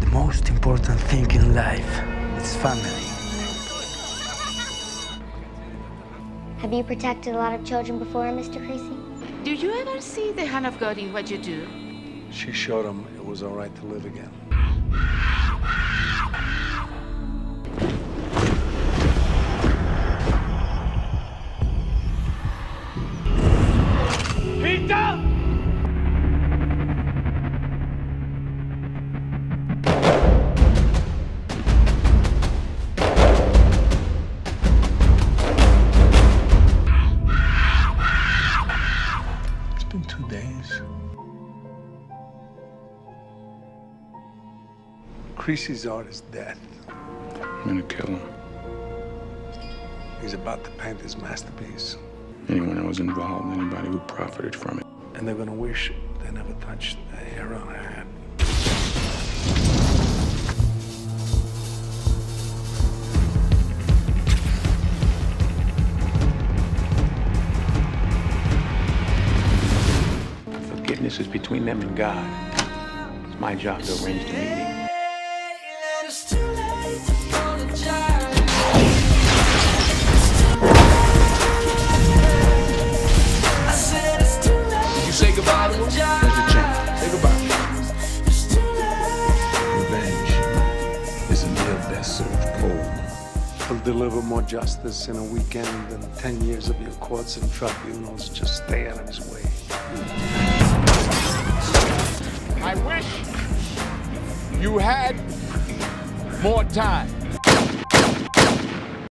The most important thing in life is family. Have you protected a lot of children before, Mr. Creasy? Do you ever see the hand of God in what you do? She showed him it was all right to live again. It's been two days. Creasy's art is death. I'm gonna kill him. He's about to paint his masterpiece. Anyone that was involved, anybody who profited from it. And they're gonna wish they never touched a hair on her head. Forgiveness is between them and God. It's my job to arrange the meeting. Say goodbye to him? There's your chance. Say goodbye. Revenge is a meal best served cold. He'll deliver more justice in a weekend than 10 years of your courts and tribunals. Just stay out of his way. I wish you had more time.